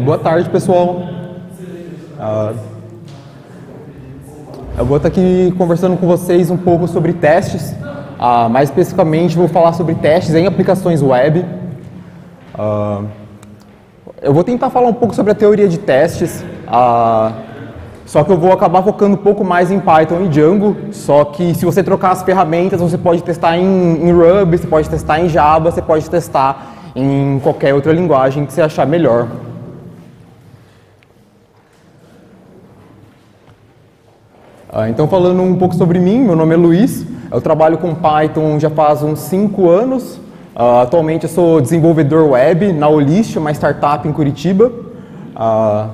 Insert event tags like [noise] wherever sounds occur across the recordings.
boa tarde, pessoal. Uh, eu vou estar aqui conversando com vocês um pouco sobre testes. Uh, mais especificamente, vou falar sobre testes em aplicações web. Uh, eu vou tentar falar um pouco sobre a teoria de testes, só que eu vou acabar focando um pouco mais em Python e Django. Só que se você trocar as ferramentas, você pode testar em, em Ruby, você pode testar em Java, você pode testar em qualquer outra linguagem que você achar melhor. Então, falando um pouco sobre mim, meu nome é Luiz, eu trabalho com Python já faz uns 5 anos. Uh, atualmente eu sou desenvolvedor web na Olist, uma startup em Curitiba. Uh,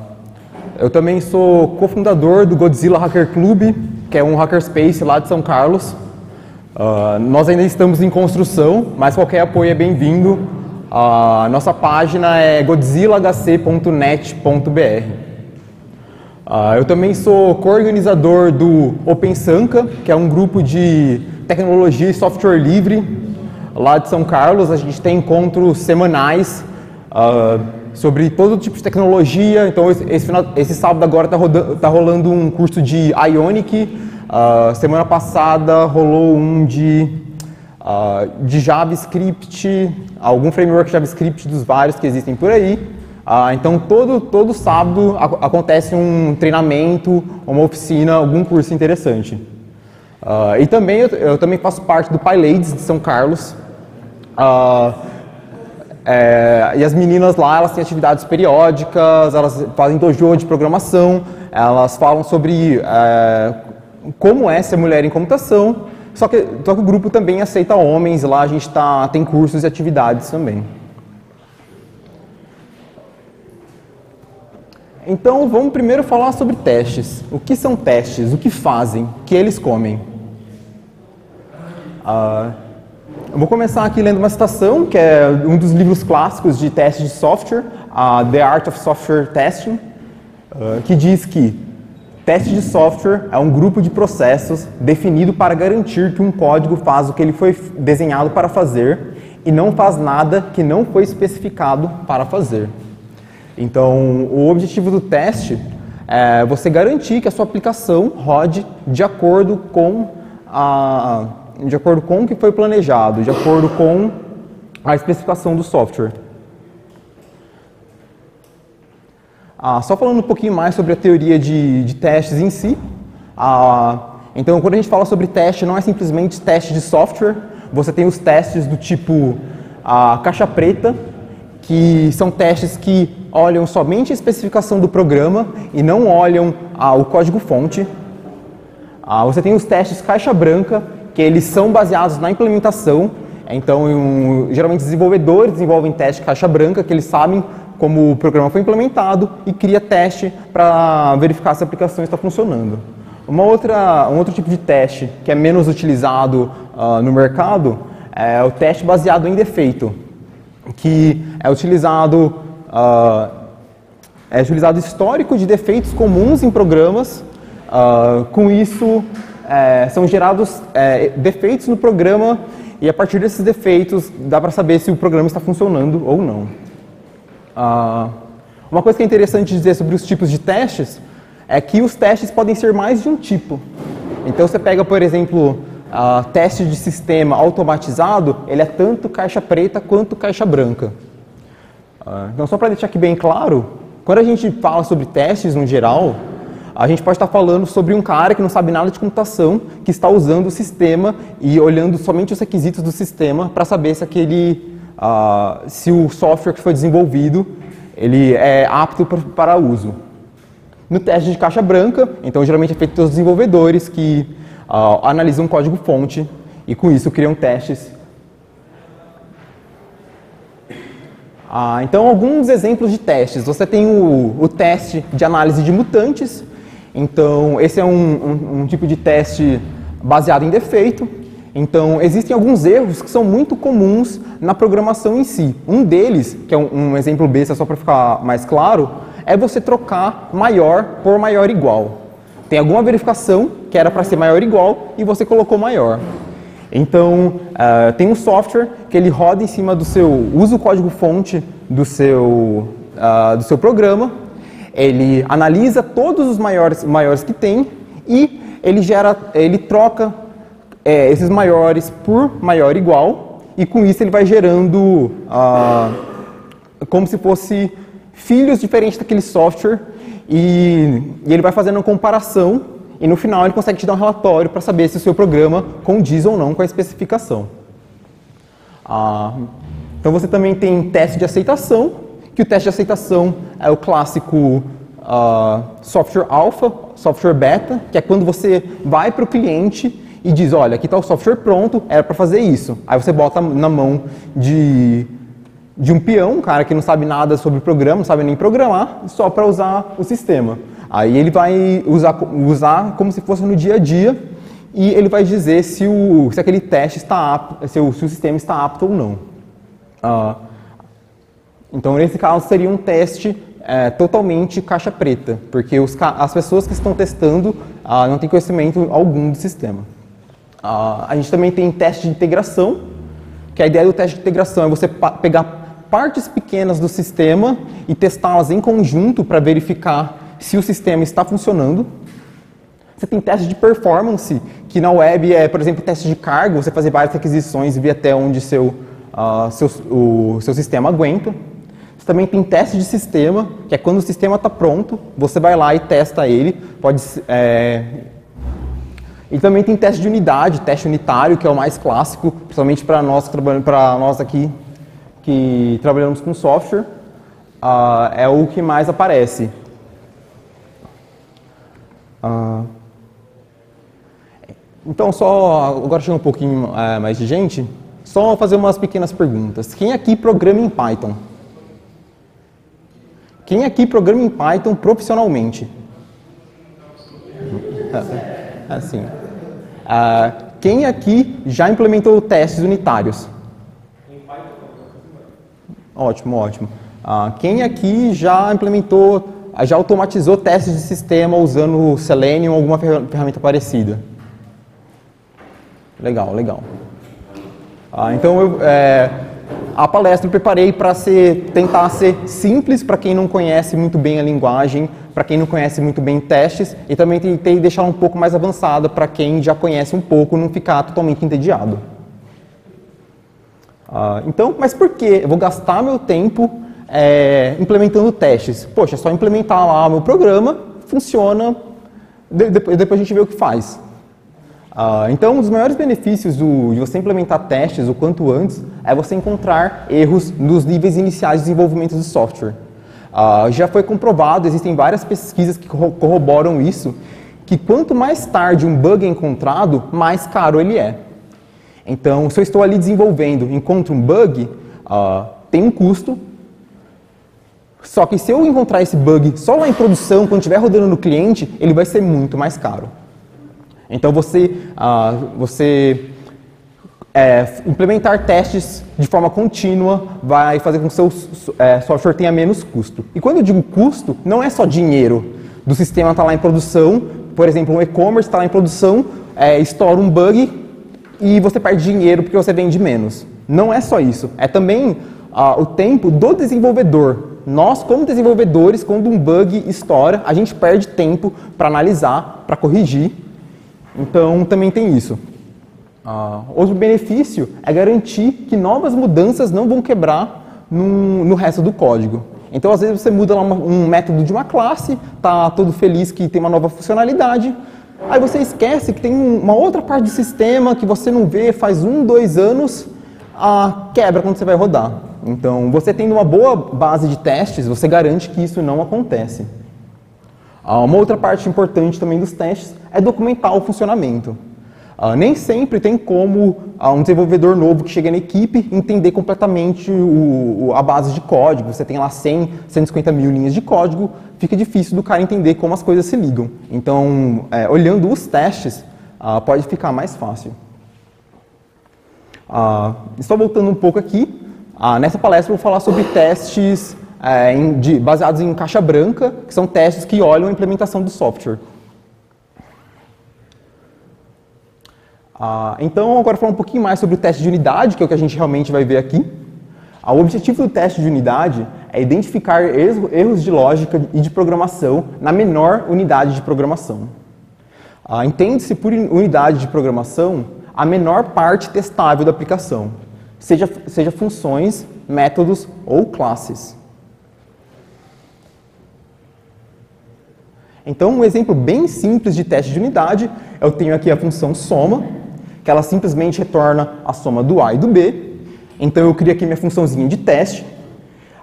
eu também sou cofundador do Godzilla Hacker Club, que é um hackerspace lá de São Carlos. Nós ainda estamos em construção, mas qualquer apoio é bem-vindo. A nossa página é godzillahc.net.br. Uh, eu também sou co-organizador do OpenSanca, que é um grupo de tecnologia e software livre lá de São Carlos. A gente tem encontros semanais uh, sobre todo tipo de tecnologia. Então, esse, final, esse sábado agora está tá rolando um curso de Ionic. Uh, semana passada rolou um de, de JavaScript, algum framework JavaScript dos vários que existem por aí. Ah, então, todo, todo sábado acontece um treinamento, uma oficina, algum curso interessante. Ah, e também, eu, eu, também faço parte do PyLadies de São Carlos. Ah, é, e as meninas lá, elas têm atividades periódicas, elas fazem dojo de programação, elas falam sobre é, como é ser mulher em computação, só que, só que o grupo também aceita homens, lá a gente tá, tem cursos e atividades também. Então vamos primeiro falar sobre testes. O que são testes? O que fazem? O que eles comem? Uh, eu vou começar aqui lendo uma citação que é um dos livros clássicos de testes de software, uh, The Art of Software Testing, uh, que diz que teste de software é um grupo de processos definido para garantir que um código faz o que ele foi desenhado para fazer e não faz nada que não foi especificado para fazer. Então, o objetivo do teste é você garantir que a sua aplicação rode de acordo com a, de acordo com o que foi planejado, de acordo com a especificação do software. Ah, só falando um pouquinho mais sobre a teoria de, de testes em si. Ah, então, quando a gente fala sobre teste, não é simplesmente teste de software. Você tem os testes do tipo a caixa preta, que são testes que olham somente a especificação do programa e não olham ah, o código-fonte. Ah, você tem os testes caixa branca, que eles são baseados na implementação. Então, um, geralmente, desenvolvedores desenvolvem teste caixa branca, que eles sabem como o programa foi implementado e cria teste para verificar se a aplicação está funcionando. Uma outra, um outro tipo de teste que é menos utilizado uh, no mercado é o teste baseado em defeito que é utilizado, uh, é utilizado histórico de defeitos comuns em programas. Uh, com isso, é, são gerados é, defeitos no programa e a partir desses defeitos dá para saber se o programa está funcionando ou não. Uh, uma coisa que é interessante dizer sobre os tipos de testes é que os testes podem ser mais de um tipo. Então você pega, por exemplo, uh, teste de sistema automatizado, ele é tanto caixa preta quanto caixa branca. Uh, então, só para deixar aqui bem claro, quando a gente fala sobre testes no geral, a gente pode estar falando sobre um cara que não sabe nada de computação, que está usando o sistema e olhando somente os requisitos do sistema para saber se aquele, uh, se o software que foi desenvolvido, ele é apto para uso. No teste de caixa branca, então geralmente é feito pelos desenvolvedores que uh, analisam um código-fonte e com isso criam testes. Ah, então, alguns exemplos de testes. Você tem o, o, teste de análise de mutantes. Então, esse é um, um, um tipo de teste baseado em defeito. Então, existem alguns erros que são muito comuns na programação em si. Um deles, que é um, um exemplo besta só para ficar mais claro, é você trocar maior por maior igual. Tem alguma verificação que era para ser maior igual e você colocou maior. Então, uh, tem um software que ele roda em cima do seu, usa o código fonte do seu, uh, do seu programa, ele analisa todos os maiores, maiores que tem e ele gera, ele troca é, esses maiores por maior igual e com isso ele vai gerando uh, como se fosse filhos diferentes daquele software e, e ele vai fazendo uma comparação e no final ele consegue te dar um relatório para saber se o seu programa condiz ou não com a especificação. Ah, então você também tem teste de aceitação, que o teste de aceitação é o clássico uh, software alpha, software beta, que é quando você vai para o cliente e diz, olha, aqui está o software pronto, era para fazer isso. Aí você bota na mão de, de um peão, um cara que não sabe nada sobre o programa, não sabe nem programar, só para usar o sistema. Aí ele vai usar, usar como se fosse no dia a dia e ele vai dizer se, o, se aquele teste está apto, se o, se o sistema está apto ou não. Uh, então, nesse caso, seria um teste é, totalmente caixa preta, porque os, as pessoas que estão testando uh, não têm conhecimento algum do sistema. Uh, a gente também tem teste de integração, que a ideia do teste de integração é você pegar partes pequenas do sistema e testá-las em conjunto para verificar se o sistema está funcionando. Você tem teste de performance, que na web é, por exemplo, teste de cargo, você fazer várias requisições e ver até onde seu, uh, seu, o seu sistema aguenta. Você também tem teste de sistema, que é quando o sistema está pronto, você vai lá e testa ele. Pode, é... E também tem teste de unidade, teste unitário, que é o mais clássico, principalmente para nós, nós aqui que trabalhamos com software, uh, é o que mais aparece. Uh, então, só agora chega um pouquinho uh, mais de gente, só fazer umas pequenas perguntas. Quem aqui programa em Python? Quem aqui programa em Python profissionalmente? Assim. Uh, quem aqui já implementou testes unitários? Ótimo, ótimo. Uh, quem aqui já implementou já automatizou testes de sistema usando o Selenium ou alguma ferramenta parecida? Legal, legal. Ah, então, eu, é, a palestra eu preparei para ser, tentar ser simples para quem não conhece muito bem a linguagem, para quem não conhece muito bem testes, e também tentei deixar um pouco mais avançada para quem já conhece um pouco, não ficar totalmente entediado. Ah, então, mas por que eu vou gastar meu tempo é, implementando testes. Poxa, é só implementar lá o meu programa, funciona, de, depois, depois a gente vê o que faz. Uh, então, um dos maiores benefícios do, de você implementar testes o quanto antes é você encontrar erros nos níveis iniciais de desenvolvimento do software. Uh, já foi comprovado, existem várias pesquisas que corroboram isso, que quanto mais tarde um bug é encontrado, mais caro ele é. Então, se eu estou ali desenvolvendo, encontro um bug, uh, tem um custo, só que se eu encontrar esse bug só lá em produção, quando estiver rodando no cliente, ele vai ser muito mais caro. Então você, uh, você é, implementar testes de forma contínua vai fazer com que seu é, software tenha menos custo. E quando eu digo custo, não é só dinheiro do sistema estar tá lá em produção, por exemplo, um e-commerce está lá em produção, é, estoura um bug e você perde dinheiro porque você vende menos. Não é só isso, é também uh, o tempo do desenvolvedor nós, como desenvolvedores, quando um bug estoura, a gente perde tempo para analisar, para corrigir. Então, também tem isso. Uh, outro benefício é garantir que novas mudanças não vão quebrar no, no resto do código. Então, às vezes, você muda um método de uma classe, está todo feliz que tem uma nova funcionalidade, aí você esquece que tem uma outra parte do sistema que você não vê faz um, dois anos, uh, quebra quando você vai rodar. Então, você tendo uma boa base de testes, você garante que isso não acontece. Ah, uma outra parte importante também dos testes é documentar o funcionamento. Uh, nem sempre tem como uh, um desenvolvedor novo que chega na equipe entender completamente a base de código. Você tem lá 100, 150 mil linhas de código, fica difícil do cara entender como as coisas se ligam. Então, é, olhando os testes, pode ficar mais fácil. só voltando um pouco aqui, ah, nessa palestra eu vou falar sobre testes é, em, de, baseados em caixa branca, que são testes que olham a implementação do software. Ah, então, agora falar um pouquinho mais sobre o teste de unidade, que é o que a gente realmente vai ver aqui. Ah, o objetivo do teste de unidade é identificar erros de lógica e de programação na menor unidade de programação. Ah, Entende-se por unidade de programação a menor parte testável da aplicação, seja, seja funções, métodos ou classes. Então, um exemplo bem simples de teste de unidade, eu tenho aqui a função soma, que ela simplesmente retorna a soma do A e do B. Então, eu crio aqui minha funçãozinha de teste.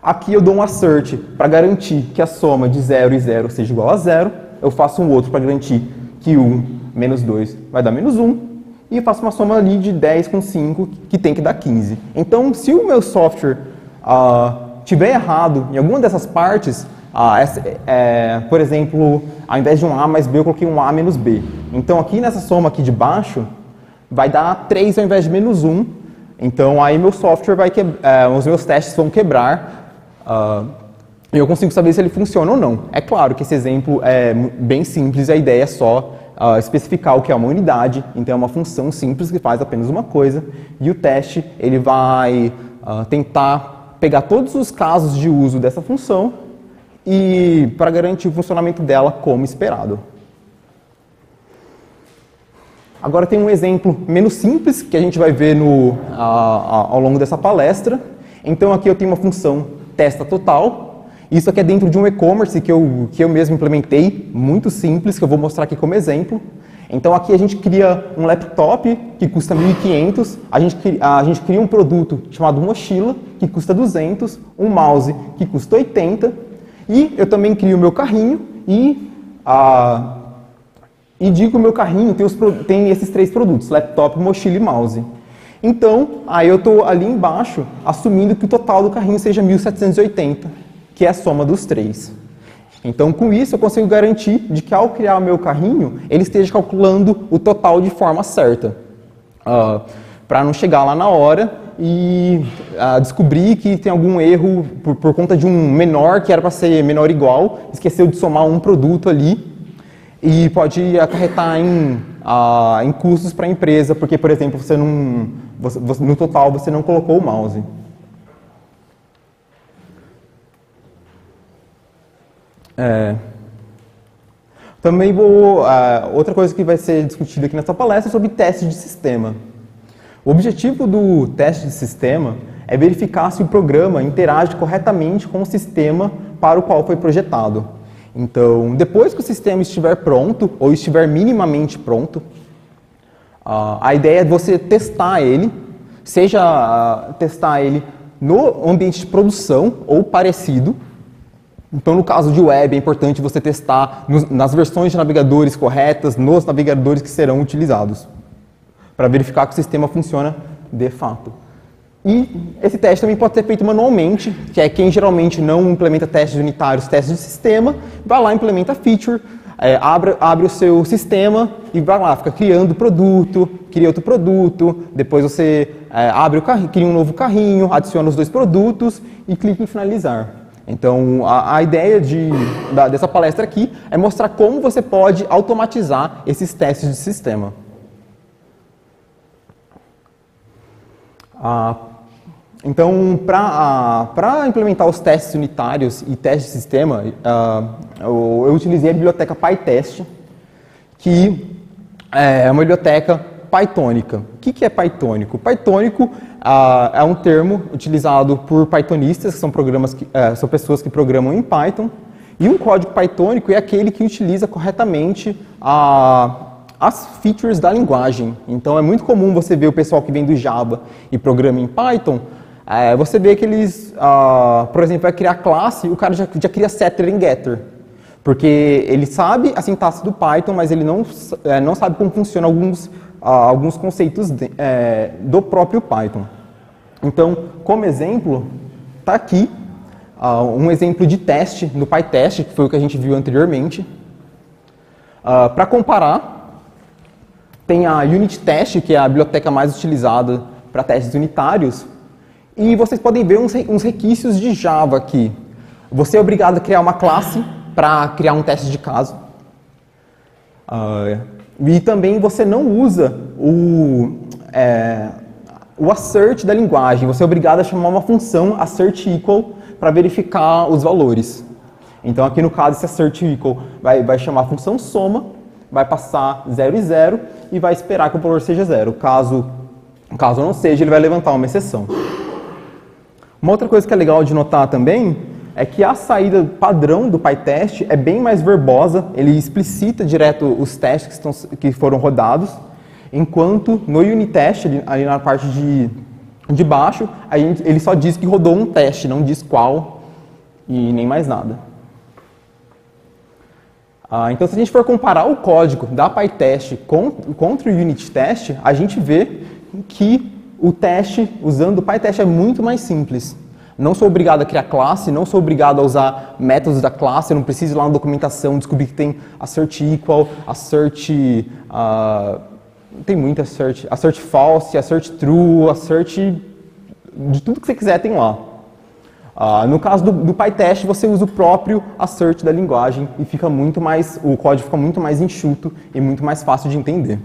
Aqui eu dou um assert para garantir que a soma de 0 e 0 seja igual a 0. Eu faço um outro para garantir que 1 menos 2 vai dar menos 1. E faço uma soma ali de 10 com 5, que tem que dar 15. Então, se o meu software uh, tiver errado em alguma dessas partes, uh, é, por exemplo, ao invés de um A mais B, eu coloquei um A menos B. Então, aqui nessa soma aqui de baixo, vai dar 3 ao invés de menos 1. Então, aí meu software vai uh, os meus testes vão quebrar uh, e eu consigo saber se ele funciona ou não. É claro que esse exemplo é bem simples, a ideia é só uh, especificar o que é uma unidade, então é uma função simples que faz apenas uma coisa, e o teste ele vai uh, tentar pegar todos os casos de uso dessa função e para garantir o funcionamento dela como esperado. Agora tem um exemplo menos simples que a gente vai ver no, uh, ao longo dessa palestra. Então aqui eu tenho uma função testa total, isso aqui é dentro de um e-commerce que eu, que eu mesmo implementei, muito simples, que eu vou mostrar aqui como exemplo. Então aqui a gente cria um laptop que custa 1.500, a gente, a gente cria um produto chamado mochila, que custa 200, um mouse que custa 80, e eu também crio o meu carrinho e, a, e digo que o meu carrinho tem, os, tem esses três produtos, laptop, mochila e mouse. Então, aí eu estou ali embaixo assumindo que o total do carrinho seja 1.780 que é a soma dos três. Então, com isso, eu consigo garantir de que ao criar o meu carrinho, ele esteja calculando o total de forma certa. Uh, ah, para não chegar lá na hora e uh, descobrir que tem algum erro por, por conta de um menor que era para ser menor igual, esqueceu de somar um produto ali e pode acarretar em, uh, em custos para a empresa, porque, por exemplo, você não, você, no total você não colocou o mouse. É. Também vou. Uh, outra coisa que vai ser discutida aqui nessa palestra é sobre teste de sistema. O objetivo do teste de sistema é verificar se o programa interage corretamente com o sistema para o qual foi projetado. Então, depois que o sistema estiver pronto, ou estiver minimamente pronto, uh, a ideia é você testar ele, seja uh, testar ele no ambiente de produção ou parecido, então, no caso de web, é importante você testar nos, nas versões de navegadores corretas, nos navegadores que serão utilizados, para verificar que o sistema funciona de fato. E esse teste também pode ser feito manualmente, que é quem geralmente não implementa testes unitários, testes de sistema, vai lá, implementa feature, é, abre, abre o seu sistema e vai lá, fica criando produto, cria outro produto, depois você é, abre o carrinho, cria um novo carrinho, adiciona os dois produtos e clica em finalizar. Então, a, a ideia de, da, dessa palestra aqui é mostrar como você pode automatizar esses testes de sistema. Ah, então, para implementar os testes unitários e testes de sistema, ah, eu, eu, utilizei a biblioteca PyTest, que é uma biblioteca pythônica. O que, é pythônico? Pythônico ah, é um termo utilizado por pythonistas, que são, programas que, é, são pessoas que programam em Python, e um código pythônico é aquele que utiliza corretamente a, as features da linguagem. Então é muito comum você ver o pessoal que vem do Java e programa em Python, é, você vê que eles, ah, por exemplo, vai criar classe, o cara já, já cria setter em getter. Porque ele sabe a sintaxe do Python, mas ele não, é, não sabe como funcionam alguns alguns conceitos de, é, do próprio Python. Então, como exemplo, está aqui uh, um exemplo de teste no PyTest, que foi o que a gente viu anteriormente. Uh, Para comparar, tem a Unit Test, que é a biblioteca mais utilizada para testes unitários, e vocês podem ver uns, uns requisitos de Java aqui. Você é obrigado a criar uma classe para criar um teste de caso. Uh, e também você não usa o, é, o assert da linguagem. Você é obrigado a chamar uma função assert equal para verificar os valores. Então aqui no caso esse assert equal vai, vai chamar a função soma, vai passar 0 e 0 e vai esperar que o valor seja 0. Caso, caso não seja, ele vai levantar uma exceção. Uma outra coisa que é legal de notar também é que a saída padrão do PyTest é bem mais verbosa, ele explicita direto os testes que, estão, que foram rodados, enquanto no Unitest, ali, na parte de, de baixo, gente, ele só diz que rodou um teste, não diz qual e nem mais nada. Ah, então, se a gente for comparar o código da PyTest com, contra o Unit Test, a gente vê que o teste usando o PyTest é muito mais simples. Não sou obrigado a criar classe, não sou obrigado a usar métodos da classe, eu não preciso ir lá na documentação descobrir que tem assert equal, assert... Uh, tem muita assert, assert false, assert true, assert... De tudo que você quiser tem lá. Uh, no caso do, do PyTest, você usa o próprio assert da linguagem e fica muito mais, o código fica muito mais enxuto e muito mais fácil de entender.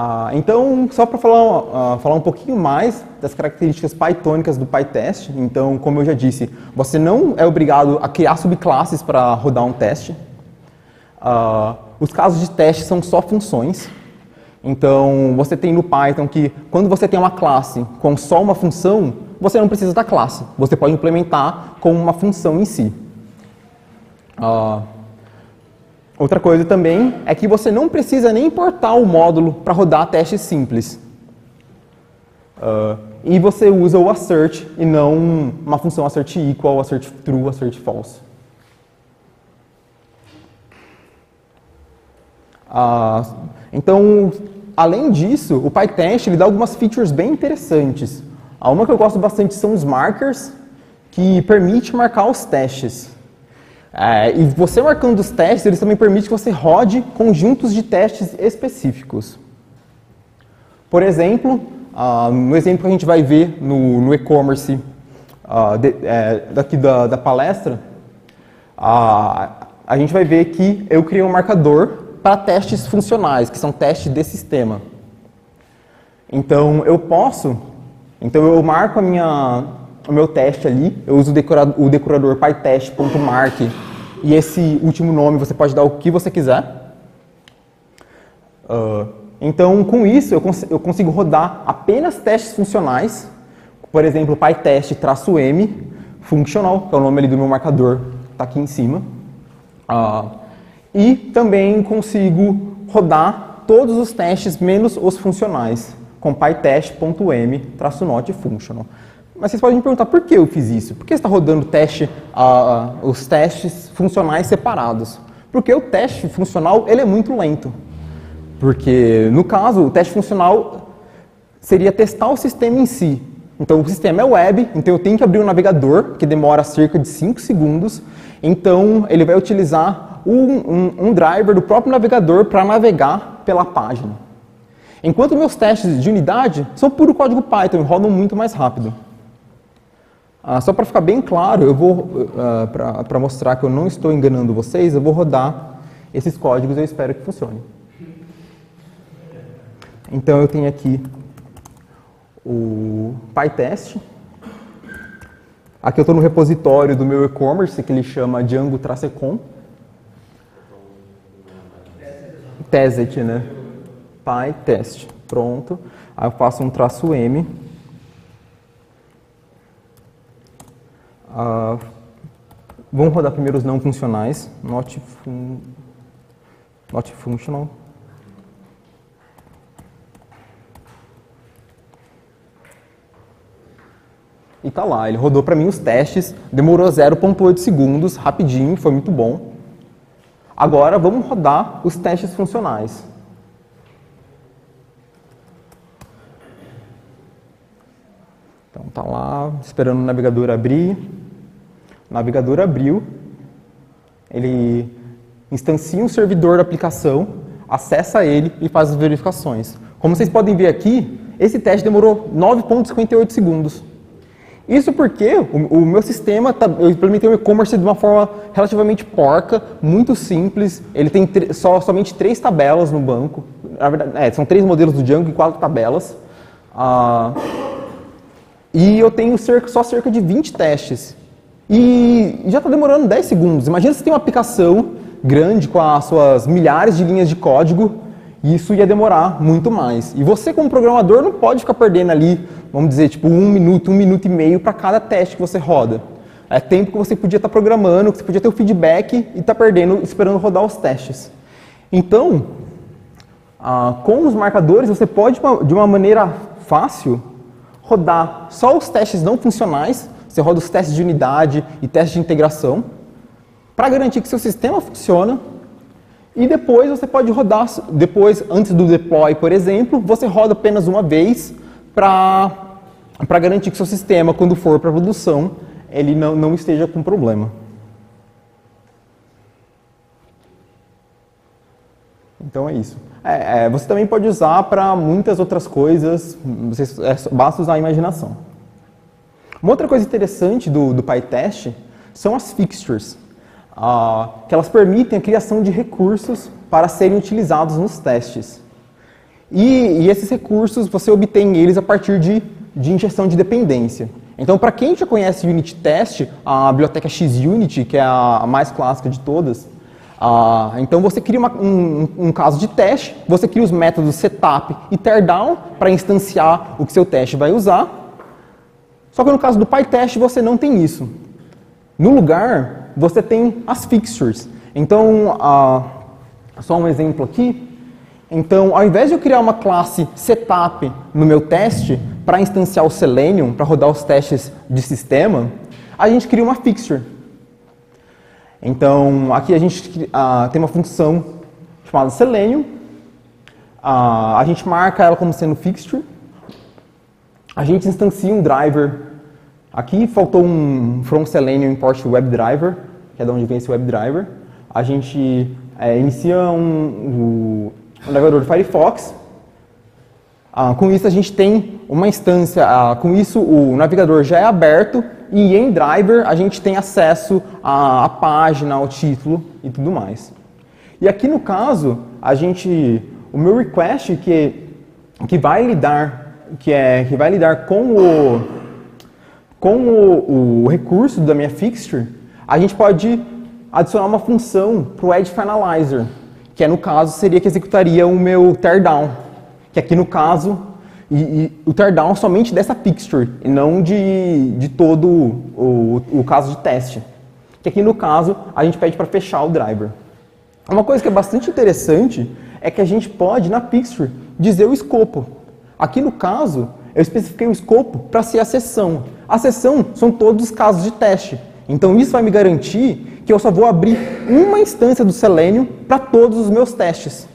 Ah, então, só para falar, uh, falar um pouquinho mais das características pythônicas do PyTest, então, como eu já disse, você não é obrigado a criar subclasses para rodar um teste. Uh, os casos de teste são só funções. Então, você tem no Python que quando você tem uma classe com só uma função, você não precisa da classe. Você pode implementar com uma função em si. Uh, Outra coisa também é que você não precisa nem importar o módulo para rodar testes simples. Uh, e você usa o assert e não uma função assert equal, assert true, assert false. Uh, então, além disso, o PyTest ele dá algumas features bem interessantes. Uma que eu gosto bastante são os markers, que permite marcar os testes. É, e você marcando os testes, eles também permitem que você rode conjuntos de testes específicos. Por exemplo, uh, no exemplo que a gente vai ver no, no e-commerce uh, é, daqui da, da palestra, uh, a gente vai ver que eu criei um marcador para testes funcionais, que são testes de sistema. Então, eu posso, então eu marco a minha, o meu teste ali, eu uso o decorador, o decorador pytest.mark e esse último nome você pode dar o que você quiser. Uh, então, com isso, eu, cons eu, consigo rodar apenas testes funcionais, por exemplo, pytest-m functional, que é o nome ali do meu marcador, está aqui em cima. Uh, e também consigo rodar todos os testes menos os funcionais, com pytest.m-not functional. Mas vocês podem me perguntar por que eu fiz isso? Por que está rodando teste, os testes funcionais separados? Porque o teste funcional ele é muito lento. Porque, no caso, o teste funcional seria testar o sistema em si. Então, o sistema é web, então eu tenho que abrir o um navegador, que demora cerca de 5 segundos. Então, ele vai utilizar um, um, um driver do próprio navegador para navegar pela página. Enquanto meus testes de unidade são puro código Python rodam muito mais rápido. Ah, só para ficar bem claro, eu vou, ah, para mostrar que eu não estou enganando vocês, eu vou rodar esses códigos e eu espero que funcione. Então eu tenho aqui o PyTest. Aqui eu estou no repositório do meu e-commerce que ele chama Django Tracecom. Teset, né? PyTest. Pronto. Aí eu faço um traço M. Uh, vamos rodar primeiro os não funcionais, not, fun, not functional. E tá lá, ele rodou para mim os testes, demorou 0.8 segundos, rapidinho, foi muito bom. Agora vamos rodar os testes funcionais. Então tá lá, esperando o navegador abrir. O navegador abriu, ele instancia um servidor da aplicação, acessa ele e faz as verificações. Como vocês podem ver aqui, esse teste demorou 9,58 segundos. Isso porque o, o meu sistema, tá, eu implementei o e-commerce de uma forma relativamente porca, muito simples. Ele tem só, somente três tabelas no banco. Na verdade, é, são três modelos do Django e quatro tabelas. Ah, e eu tenho cerca, só cerca de 20 testes. E já está demorando 10 segundos. Imagina se tem uma aplicação grande com as suas milhares de linhas de código, isso ia demorar muito mais. E você, como programador, não pode ficar perdendo ali, vamos dizer, tipo um minuto, um minuto e meio para cada teste que você roda. É tempo que você podia estar tá programando, que você podia ter o feedback e está perdendo esperando rodar os testes. Então, ah, com os marcadores, você pode, de uma maneira fácil, rodar só os testes não funcionais, você roda os testes de unidade e testes de integração, para garantir que seu sistema funciona, e depois você pode rodar, depois, antes do deploy, por exemplo, você roda apenas uma vez para garantir que seu sistema, quando for para produção, ele não, não esteja com problema. Então é isso. É, é, você também pode usar para muitas outras coisas, você, é, basta usar a imaginação. Uma outra coisa interessante do, do PyTest são as fixtures, ah, que elas permitem a criação de recursos para serem utilizados nos testes. E, e esses recursos, você obtém eles a partir de, de injeção de dependência. Então, para quem já conhece Unity Test, a biblioteca XUnit, que é a mais clássica de todas, ah, então você cria uma, um, um, caso de teste, você cria os métodos setup e teardown para instanciar o que seu teste vai usar. Só que no caso do PyTest você não tem isso. No lugar, você tem as fixtures. Então, ah, só um exemplo aqui. Então, ao invés de eu criar uma classe setup no meu teste para instanciar o Selenium, para rodar os testes de sistema, a gente cria uma fixture. Então, aqui a gente uh, tem uma função chamada Selenium. Uh, a gente marca ela como sendo fixture. A gente instancia um driver. Aqui faltou um from Selenium import WebDriver, que é de onde vem esse WebDriver. A gente é, inicia um, um, navegador do Firefox. Uh, com isso a gente tem uma instância, com isso o navegador já é aberto e em driver a gente tem acesso à, à, página, ao título e tudo mais. E aqui no caso, a gente, o meu request que, que vai lidar, que é que vai lidar com o com o, o recurso da minha fixture, a gente pode adicionar uma função para o Edge Finalizer, que é no caso seria que executaria o meu teardown, que aqui no caso e, e, o teardown somente dessa fixture, e não de, de todo o, o caso de teste. Que aqui no caso, a gente pede para fechar o driver. Uma coisa que é bastante interessante é que a gente pode, na fixture, dizer o escopo. Aqui no caso, eu especifiquei o escopo para ser a sessão. A sessão são todos os casos de teste. Então isso vai me garantir que eu só vou abrir uma instância do Selenium para todos os meus testes.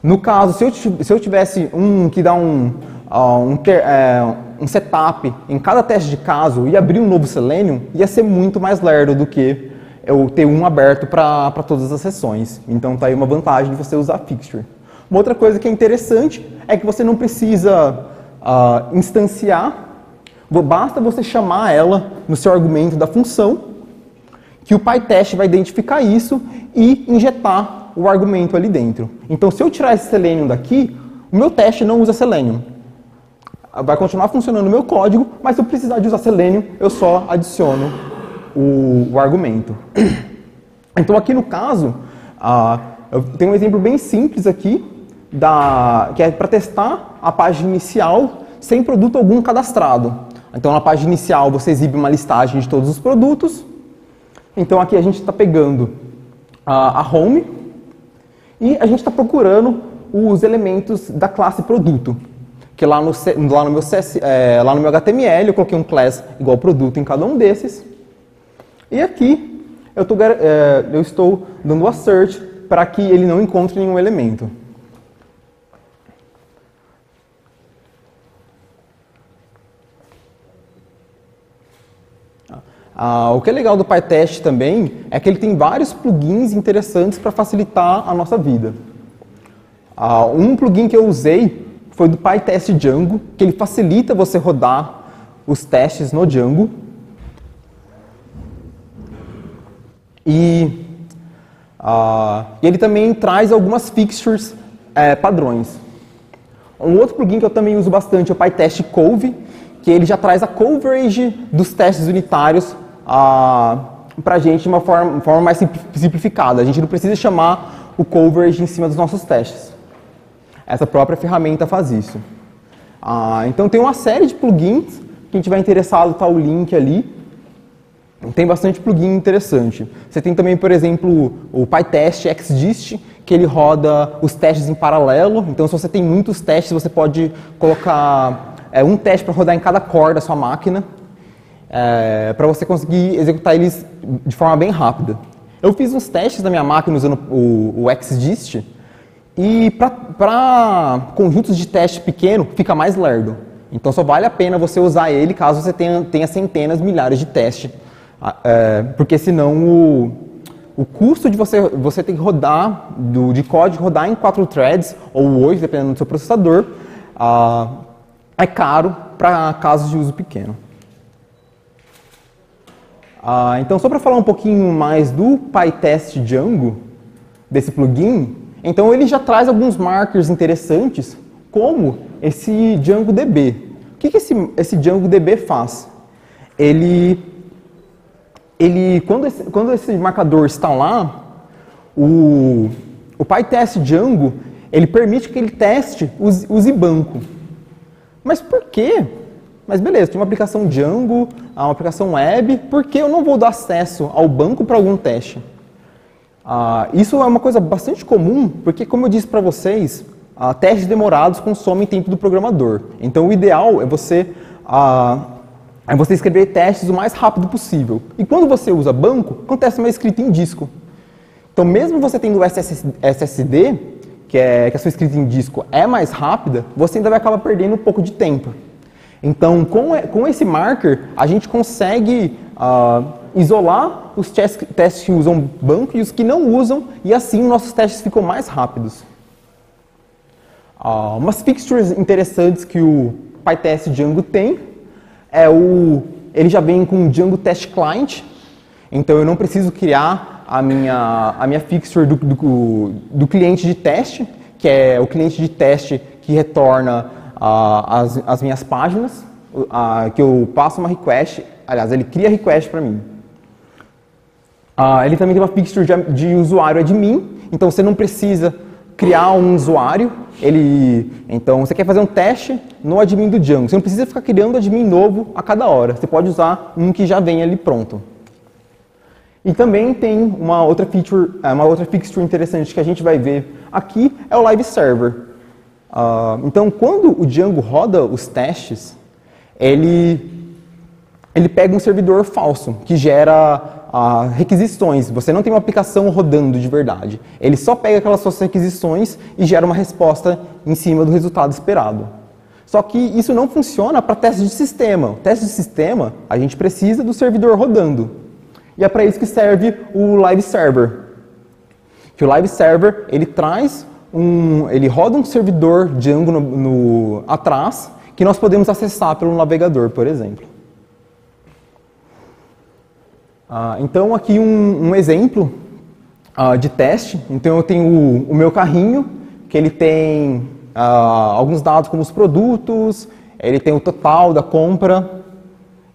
No caso, se eu, se eu tivesse um que dá um, um, ter, é, um, setup em cada teste de caso e abrir um novo Selenium, ia ser muito mais lerdo do que eu ter um aberto para todas as sessões. Então tá aí uma vantagem de você usar Fixture. Uma outra coisa que é interessante é que você não precisa uh, instanciar, basta você chamar ela no seu argumento da função, que o PyTest vai identificar isso e injetar o argumento ali dentro. Então, se eu tirar esse Selenium daqui, o meu teste não usa Selenium. Vai continuar funcionando o meu código, mas se eu precisar de usar Selenium, eu só adiciono o, o argumento. Então, aqui no caso, uh, eu tenho um exemplo bem simples aqui, da, que é para testar a página inicial sem produto algum cadastrado. Então, na página inicial, você exibe uma listagem de todos os produtos. Então, aqui a gente está pegando a, a home, e a gente está procurando os elementos da classe produto. Que lá no, lá no, meu, CS, é, lá no meu HTML eu coloquei um class igual produto em cada um desses. E aqui eu, tô, é, eu estou dando a search para que ele não encontre nenhum elemento. Ah, o que é legal do PyTest também é que ele tem vários plugins interessantes para facilitar a nossa vida. Ah, um plugin que eu usei foi do PyTest Django, que ele facilita você rodar os testes no Django. E ah, ele também traz algumas fixtures é, padrões. Um outro plugin que eu também uso bastante é o PyTest Cove, que ele já traz a coverage dos testes unitários para a gente de uma forma, forma mais simplificada. A gente não precisa chamar o coverage em cima dos nossos testes. Essa própria ferramenta faz isso. Ah, então tem uma série de plugins, quem tiver interessado está o link ali. Tem bastante plugin interessante. Você tem também, por exemplo, o PyTest XGIST, que ele roda os testes em paralelo. Então, se você tem muitos testes, você pode colocar é, um teste para rodar em cada core da sua máquina, é, para você conseguir executar eles de forma bem rápida. Eu fiz uns testes na minha máquina usando o, o XGIST, e para conjuntos de teste pequeno, fica mais lerdo. Então só vale a pena você usar ele caso você tenha, tenha centenas, milhares de testes. Ah, é, porque senão o, o custo de você, você ter que rodar, do, de código rodar em quatro threads, ou oito, dependendo do seu processador, ah, é caro para casos de uso pequeno. Ah, então, só para falar um pouquinho mais do PyTest Django, desse plugin, então ele já traz alguns markers interessantes, como esse DjangoDB. O que, que esse, esse DjangoDB faz? Ele, ele quando, esse, quando esse marcador está lá, o, o PyTest Django ele permite que ele teste use, use banco. Mas por quê? Mas beleza, tem uma aplicação Django, uma aplicação web, por que eu não vou dar acesso ao banco para algum teste? Ah, isso é uma coisa bastante comum, porque como eu disse para vocês, ah, testes demorados consomem tempo do programador. Então o ideal é você, ah, é você escrever testes o mais rápido possível. E quando você usa banco, acontece uma escrita em disco. Então mesmo você tendo SSD, que, é, que a sua escrita em disco é mais rápida, você ainda vai acabar perdendo um pouco de tempo. Então, com, com esse marker, a gente consegue uh, isolar os testes que usam banco e os que não usam, e assim nossos testes ficam mais rápidos. Uh, umas fixtures interessantes que o PyTest Django tem é o ele já vem com o Django Test Client, então eu não preciso criar a minha, a minha fixture do, do, do cliente de teste, que é o cliente de teste que retorna as, as minhas páginas, que eu passo uma request, aliás, ele cria request para mim. Uh, ele também tem uma fixture de, de usuário admin, então você não precisa criar um usuário, ele, então você quer fazer um teste no admin do Django, você não precisa ficar criando admin novo a cada hora, você pode usar um que já vem ali pronto. E também tem uma outra feature, é, uma outra fixture interessante que a gente vai ver aqui, é o Live Server. Uh, então, quando o Django roda os testes, ele, ele pega um servidor falso, que gera uh, requisições. Você não tem uma aplicação rodando de verdade. Ele só pega aquelas suas requisições e gera uma resposta em cima do resultado esperado. Só que isso não funciona para testes de sistema. O teste de sistema, a gente precisa do servidor rodando. E é para isso que serve o Live Server. Que o Live Server, ele traz um, ele roda um servidor Django no, no, atrás que nós podemos acessar pelo navegador, por exemplo. Ah, então, aqui um, um exemplo ah, de teste. Então, eu tenho o, o meu carrinho, que ele tem ah, alguns dados como os produtos, ele tem o total da compra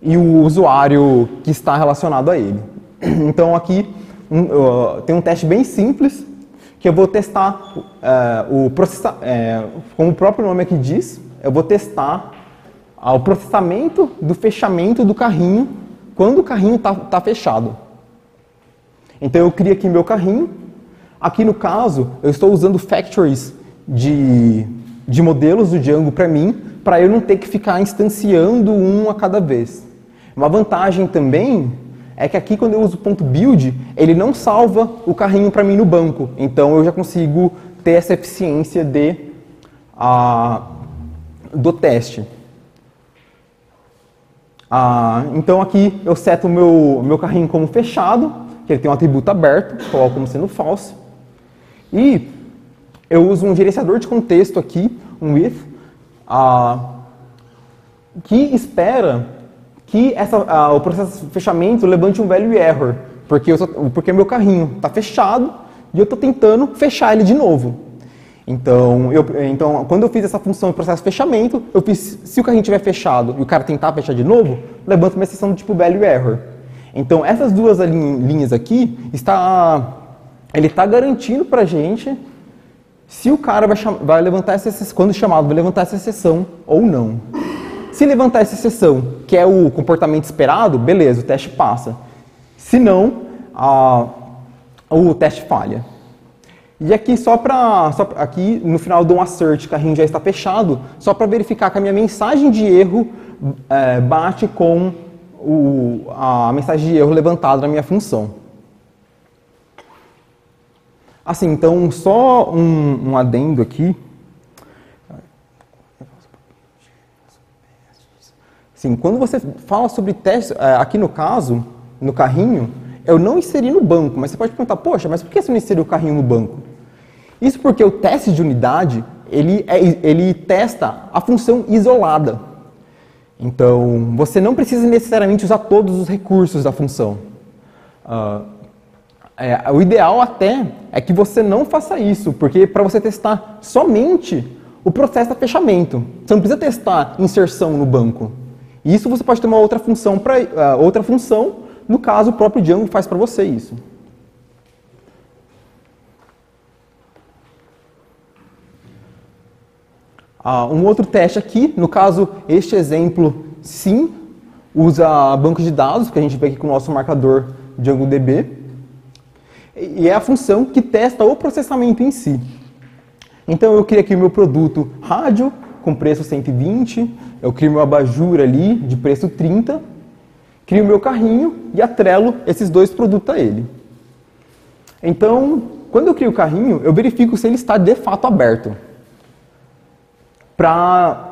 e o usuário que está relacionado a ele. [clears throat] Então, aqui um, uh, tem um teste bem simples, que eu vou testar uh, o processamento, uh, como o próprio nome aqui diz, eu vou testar uh, o processamento do fechamento do carrinho quando o carrinho está tá fechado. Então eu crio aqui meu carrinho. Aqui no caso, eu estou usando factories de, de modelos do Django para mim, para eu não ter que ficar instanciando um a cada vez. Uma vantagem também é que aqui quando eu uso ponto .build, ele não salva o carrinho para mim no banco. Então eu já consigo ter essa eficiência de, uh, do teste. Uh, então aqui eu seto o meu, meu carrinho como fechado, que ele tem um atributo aberto, coloco como sendo false. E eu uso um gerenciador de contexto aqui, um with, uh, que espera que essa, o processo de fechamento levante um value error, porque, eu porque meu carrinho está fechado e eu estou tentando fechar ele de novo. Então, eu, então, quando eu fiz essa função de processo de fechamento, eu fiz, se o carrinho estiver fechado e o cara tentar fechar de novo, levanto uma exceção do tipo value error. Então, essas duas linhas aqui, está, ele está garantindo para a gente se o cara vai, vai levantar essa exceção, quando chamado, vai levantar essa exceção ou não. Se levantar essa exceção, que é o comportamento esperado, beleza, o teste passa. Se não, a, o teste falha. E aqui só para aqui no final eu dou um assert, o carrinho já está fechado, só para verificar que a minha mensagem de erro é, bate com o, a mensagem de erro levantada na minha função. Assim, então só um, um adendo aqui. Sim, quando você fala sobre teste, é, aqui no caso, no carrinho, eu não inseri no banco, mas você pode perguntar, poxa, mas por que você não inseriu o carrinho no banco? Isso porque o teste de unidade, ele, é, ele testa a função isolada. Então, você não precisa necessariamente usar todos os recursos da função. Uh, é, o ideal até é que você não faça isso, porque para você testar somente o processo de fechamento. Você não precisa testar inserção no banco. Isso você pode ter uma outra função para uh, ah, outra função, no caso o próprio Django faz para você isso. Uh, um outro teste aqui, no caso este exemplo sim usa banco de dados, que a gente vê aqui com o nosso marcador DjangoDB, e é a função que testa o processamento em si. Então eu crio aqui o meu produto rádio com preço 120, eu crio meu abajur ali de preço 30, crio meu carrinho e atrelo esses dois produtos a ele. Então, quando eu crio o carrinho, eu verifico se ele está de fato aberto. Pra...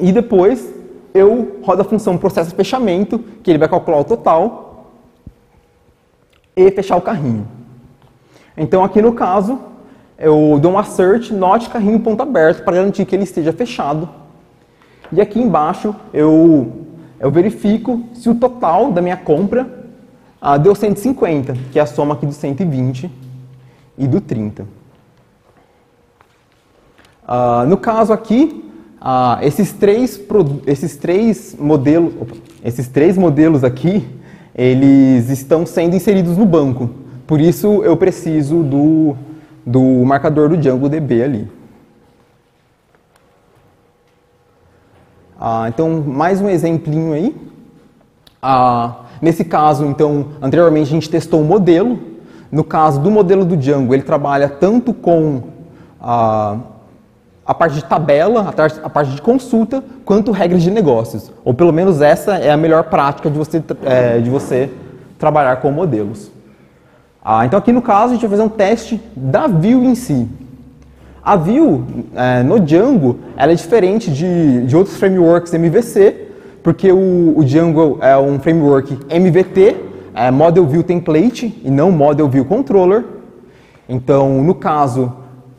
E depois eu rodo a função processo fechamento, que ele vai calcular o total e fechar o carrinho. Então aqui no caso, eu dou um assert not carrinho ponto aberto para garantir que ele esteja fechado. E aqui embaixo eu, eu verifico se o total da minha compra ah, deu 150, que é a soma aqui do 120 e do 30. Ah, no caso aqui, ah, esses, três, esses, três modelos, opa, esses três modelos aqui, eles estão sendo inseridos no banco. Por isso eu preciso do, do marcador do Django DB ali. Ah, então, mais um exemplinho aí. Ah, nesse caso, então, anteriormente a gente testou o um modelo. No caso do modelo do Django, ele trabalha tanto com a, a parte de tabela, a, parte de consulta, quanto regras de negócios. Ou pelo menos essa é a melhor prática de você, é, de você trabalhar com modelos. Ah, então aqui no caso a gente vai fazer um teste da view em si. A view é, no Django ela é diferente de, de outros frameworks MVC, porque o, o Django é um framework MVT, é Model View Template, e não Model View Controller. Então, no caso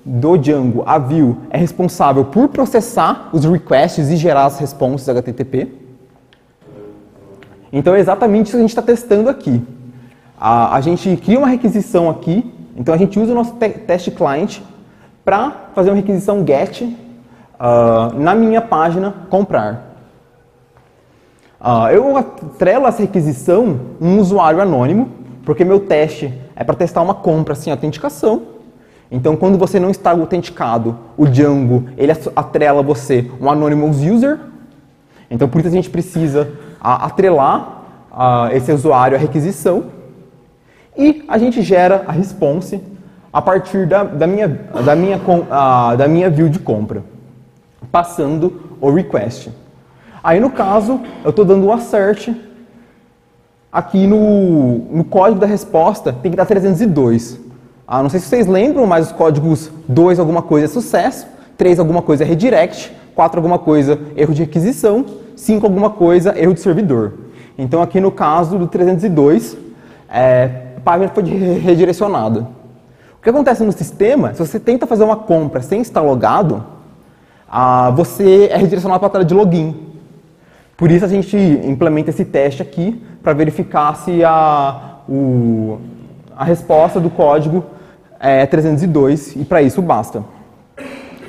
do Django, a view é responsável por processar os requests e gerar as respostas HTTP. Então é exatamente isso que a gente está testando aqui. A, a gente cria uma requisição aqui, então a gente usa o nosso te teste client para fazer uma requisição GET uh, na minha página comprar. Uh, eu atrelo essa requisição um usuário anônimo, porque meu teste é para testar uma compra sem autenticação. Então, quando você não está autenticado, o Django ele atrela você um anonymous user. Então, por isso a gente precisa atrelar esse usuário à requisição. E a gente gera a response a partir da, da, minha, da, minha, uh, da minha view de compra, passando o request. Aí no caso, eu estou dando um assert, aqui no, no código da resposta tem que dar 302. Ah, não sei se vocês lembram, mas os códigos 2 alguma coisa é sucesso, 3 alguma coisa é redirect, 4 alguma coisa erro de requisição, 5 alguma coisa erro de servidor. Então aqui no caso do 302, é, página foi redirecionada. O que acontece no sistema, se você tenta fazer uma compra sem estar logado, ah, você é redirecionado para a tela de login. Por isso a gente implementa esse teste aqui para verificar se a, o, a resposta do código é 302 e para isso basta.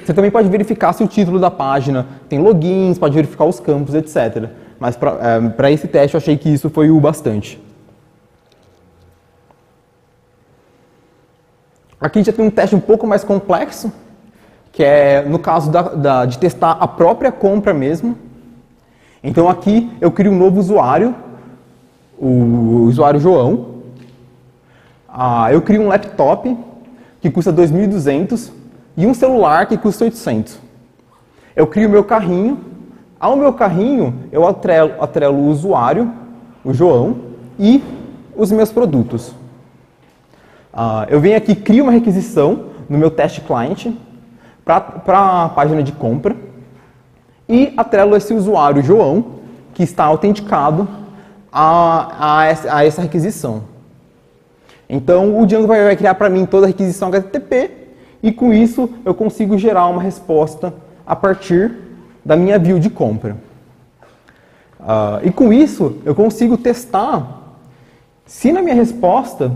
Você também pode verificar se o título da página tem logins, pode verificar os campos, etc. Mas para é, esse teste eu achei que isso foi o bastante. Aqui já tem um teste um pouco mais complexo, que é no caso da, da, de testar a própria compra mesmo. Então aqui eu crio um novo usuário, o usuário João. Ah, eu crio um laptop que custa 2.200 e um celular que custa 800. Eu crio meu carrinho. Ao meu carrinho eu atrelo, atrelo o usuário, o João, e os meus produtos. Ah, eu venho aqui, crio uma requisição no meu teste client para a página de compra e atrelo esse usuário João, que está autenticado a, a, essa, a essa requisição. Então o Django vai, vai criar para mim toda a requisição HTTP e com isso eu consigo gerar uma resposta a partir da minha view de compra. Uh, e com isso eu consigo testar se na minha resposta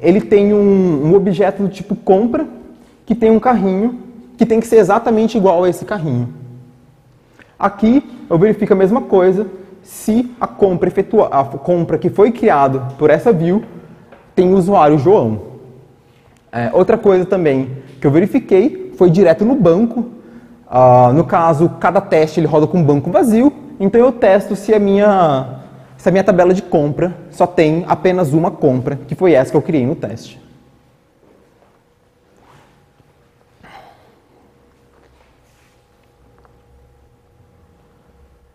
ele tem um, um objeto do tipo compra que tem um carrinho que tem que ser exatamente igual a esse carrinho. Aqui eu verifico a mesma coisa se a compra, efetua, a compra que foi criada por essa view tem o usuário João. É, outra coisa também que eu verifiquei foi direto no banco. Uh, no caso, cada teste ele roda com banco vazio, então eu testo se a minha se a minha tabela de compra só tem apenas uma compra, que foi essa que eu criei no teste.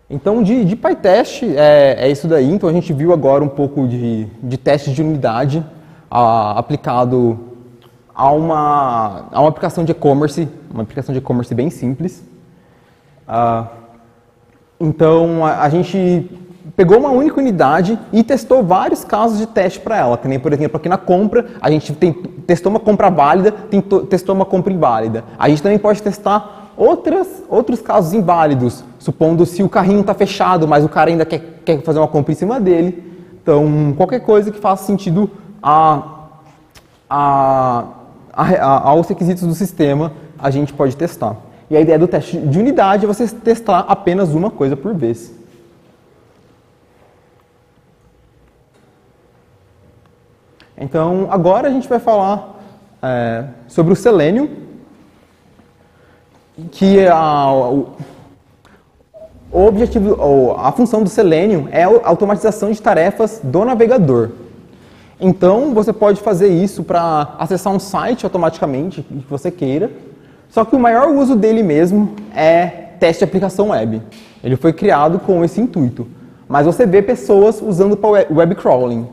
Então, de, de PyTest é, é, isso daí. Então, a gente viu agora um pouco de, de teste de unidade a, aplicado a uma, a uma aplicação de e-commerce, uma aplicação de e-commerce bem simples. Uh, então, a, a, gente pegou uma única unidade e testou vários casos de teste para ela. Que nem, por exemplo, aqui na compra, a gente tem, testou uma compra válida, testou uma compra inválida. A gente também pode testar outras, outros casos inválidos, supondo se o carrinho está fechado, mas o cara ainda quer, quer fazer uma compra em cima dele. Então, qualquer coisa que faça sentido a, a, a, aos requisitos do sistema, a gente pode testar. E a ideia do teste de unidade é você testar apenas uma coisa por vez. Então, agora a gente vai falar é, sobre o Selenium, que é a, o, o objetivo, a função do Selenium é a automatização de tarefas do navegador. Então, você pode fazer isso para acessar um site automaticamente, que você queira, só que o maior uso dele mesmo é teste de aplicação web. Ele foi criado com esse intuito. Mas você vê pessoas usando para web crawling.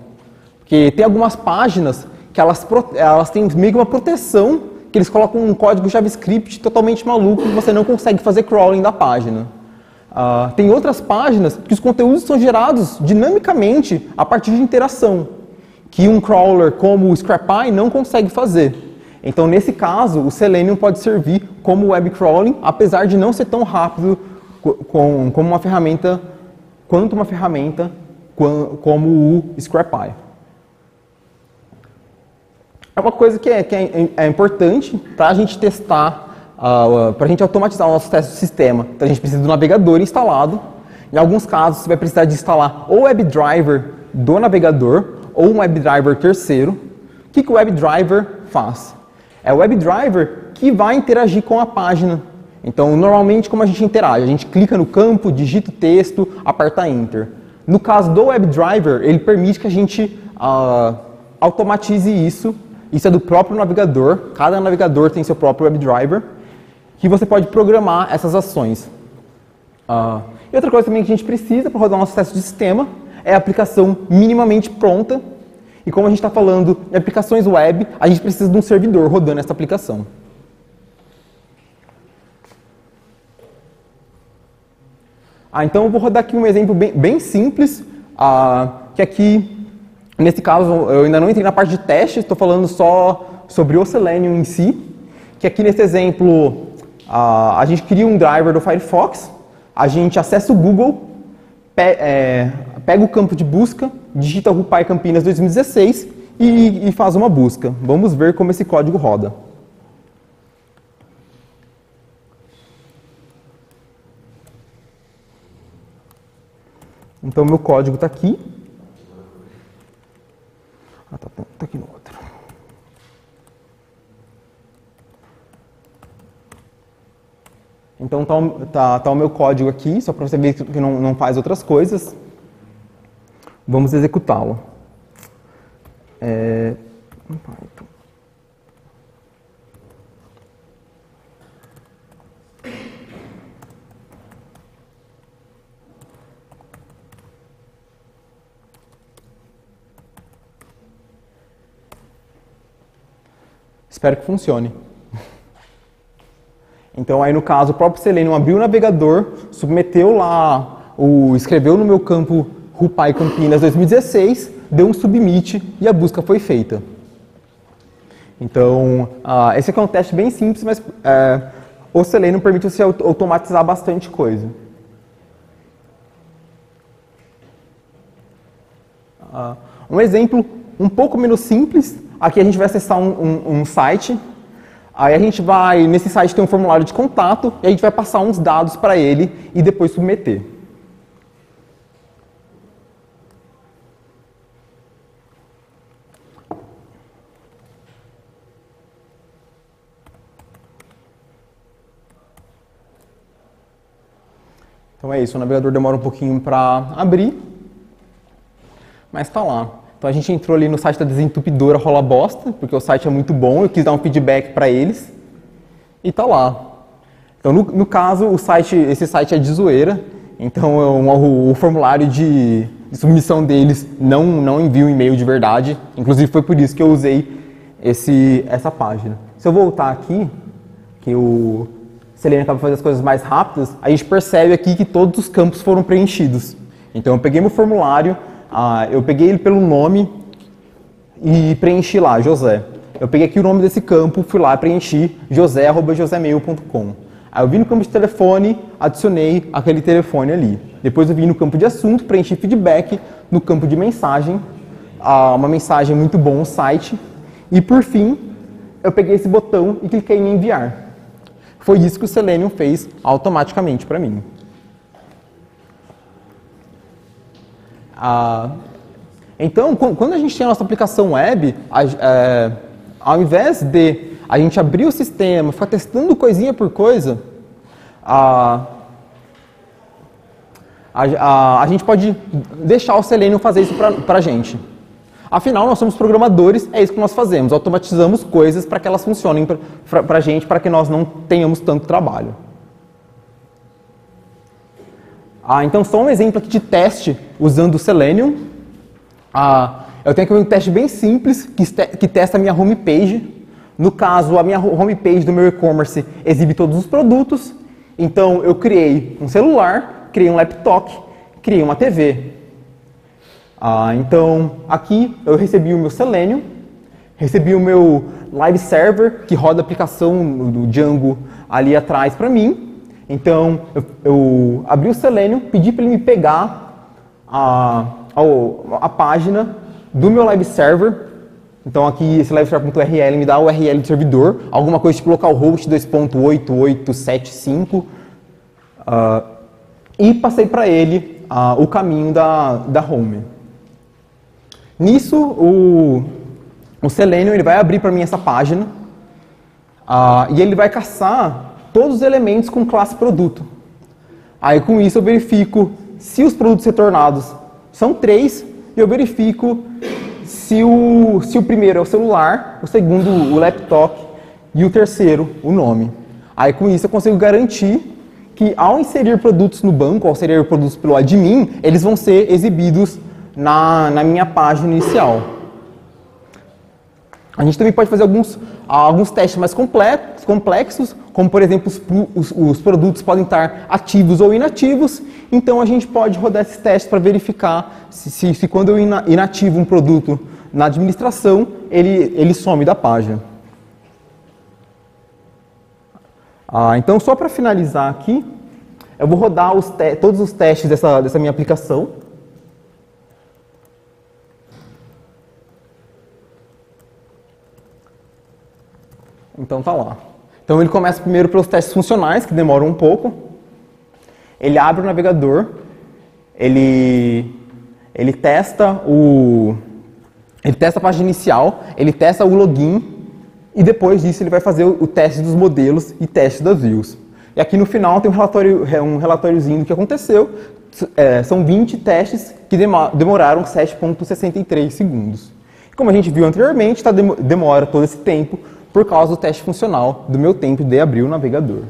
Porque tem algumas páginas que elas, elas têm meio que uma proteção, que eles colocam um código JavaScript totalmente maluco e você não consegue fazer crawling da página. Uh, tem outras páginas que os conteúdos são gerados dinamicamente a partir de interação, que um crawler como o ScrapEye não consegue fazer. Então, nesse caso, o Selenium pode servir como web crawling, apesar de não ser tão rápido com, como uma ferramenta, quanto uma ferramenta como o ScrapEye. É uma coisa que é, que é, é importante para a gente testar uh, para a gente automatizar o nosso teste do sistema. Então a gente precisa do navegador instalado. Em alguns casos, você vai precisar de instalar ou WebDriver do navegador ou um WebDriver terceiro. O que, que o WebDriver faz? É o WebDriver que vai interagir com a página. Então, normalmente, como a gente interage? A gente clica no campo, digita o texto, aperta Enter. No caso do WebDriver, ele permite que a gente uh, automatize isso. Isso é do próprio navegador. Cada navegador tem seu próprio WebDriver que você pode programar essas ações. Uh, e outra coisa também que a gente precisa para rodar nosso teste de sistema é a aplicação minimamente pronta. E como a gente está falando em aplicações web, a gente precisa de um servidor rodando essa aplicação. Ah, então eu vou rodar aqui um exemplo bem, bem simples, ah, que aqui, Nesse caso, eu ainda não entrei na parte de teste, estou falando só sobre o Selenium em si, que aqui nesse exemplo a, a gente cria um driver do Firefox, a gente acessa o Google, pe, é, pega o campo de busca, digita Rupai Campinas 2016 e, e faz uma busca. Vamos ver como esse código roda. Então, meu código está aqui. Ah, tá, tá aqui no outro. Então, tá, tá, tá o meu código aqui, só para você ver que não, não faz outras coisas. Vamos executá-lo. É... Espero que funcione. [laughs] Então aí no caso o próprio Selenium abriu o navegador, submeteu lá, o, escreveu no meu campo Rupai Campinas 2016, deu um submit e a busca foi feita. Então, uh, esse aqui é um teste bem simples, mas uh, o Selenium permite você automatizar bastante coisa. Uh, um exemplo um pouco menos simples Aqui a gente vai acessar um, um, um site, aí a gente vai, nesse site tem um formulário de contato, e a gente vai passar uns dados para ele e depois submeter. Então é isso, o navegador demora um pouquinho para abrir, mas está lá. Então a gente entrou ali no site da desentupidora Rola Bosta, porque o site é muito bom, eu quis dar um feedback para eles e tá lá. Então no, no, caso, o site, esse site é de zoeira, então o, o formulário de, de, submissão deles não, não envia um e-mail de verdade, inclusive foi por isso que eu usei esse, essa página. Se eu voltar aqui, que o Selenium acaba fazendo as coisas mais rápidas, a gente percebe aqui que todos os campos foram preenchidos. Então eu peguei meu formulário, ah, eu peguei ele pelo nome e preenchi lá, José. Eu peguei aqui o nome desse campo, fui lá, preenchi josé.josemail.com. Aí eu vim no campo de telefone, adicionei aquele telefone ali. Depois eu vim no campo de assunto, preenchi feedback, no campo de mensagem, ah, uma mensagem muito bom no site. E por fim, eu peguei esse botão e cliquei em enviar. Foi isso que o Selenium fez automaticamente para mim. Ah, então, quando a gente tem a nossa aplicação web, a, é, ao invés de a gente abrir o sistema, ficar testando coisinha por coisa, a, a, a, gente pode deixar o Selenium fazer isso para a gente. Afinal, nós somos programadores, é isso que nós fazemos, automatizamos coisas para que elas funcionem para a gente, para que nós não tenhamos tanto trabalho. Ah, então, só um exemplo aqui de teste usando o Selenium. Ah, eu tenho aqui um teste bem simples que, que testa a minha homepage. No caso, a minha homepage do meu e-commerce exibe todos os produtos. Então, eu criei um celular, criei um laptop, criei uma TV. Ah, então, aqui eu recebi o meu Selenium, recebi o meu live server, que roda a aplicação do Django ali atrás para mim. Então, eu, eu abri o Selenium, pedi para ele me pegar a, a, a, página do meu live server. Então, aqui, esse liveserver.url me dá o URL do servidor, alguma coisa tipo localhost 2.8875. Uh, e passei para ele uh, o caminho da, da home. Nisso, o, o Selenium ele vai abrir para mim essa página uh, e ele vai caçar todos os elementos com classe produto. Aí com isso eu verifico se os produtos retornados são três e eu verifico se o, se o primeiro é o celular, o segundo o laptop e o terceiro o nome. Aí com isso eu consigo garantir que ao inserir produtos no banco, ao inserir produtos pelo admin, eles vão ser exibidos na, na minha página inicial. A gente também pode fazer alguns, alguns testes mais complexos, como por exemplo os, os, os, produtos podem estar ativos ou inativos, então a gente pode rodar esses testes para verificar se, se, se, quando eu inativo um produto na administração, ele, ele some da página. Ah, então só para finalizar aqui, eu vou rodar os todos os testes dessa, dessa minha aplicação. Então tá lá. Então ele começa primeiro pelos testes funcionais, que demoram um pouco. Ele abre o navegador ele, ele testa o ele testa a página inicial, ele testa o login e depois disso ele vai fazer o, teste dos modelos e teste das views. E aqui no final tem um, relatório, um relatóriozinho do que aconteceu. É, são 20 testes que demoraram 7,63 segundos. Como a gente viu anteriormente, tá, demora todo esse tempo por causa do teste funcional do meu tempo de abrir o navegador.